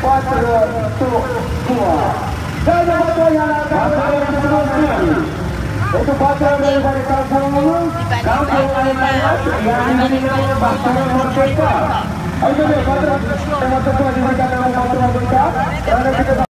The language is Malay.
4, 2, Dan Ganda batu yang akan berada seterusnya itu Untuk daripada kampung kampung Kampung Alimantan yang dimiliki Bantuan Merdeka Ayo deh, pasal yang kasih telah diberikan Terima kasih.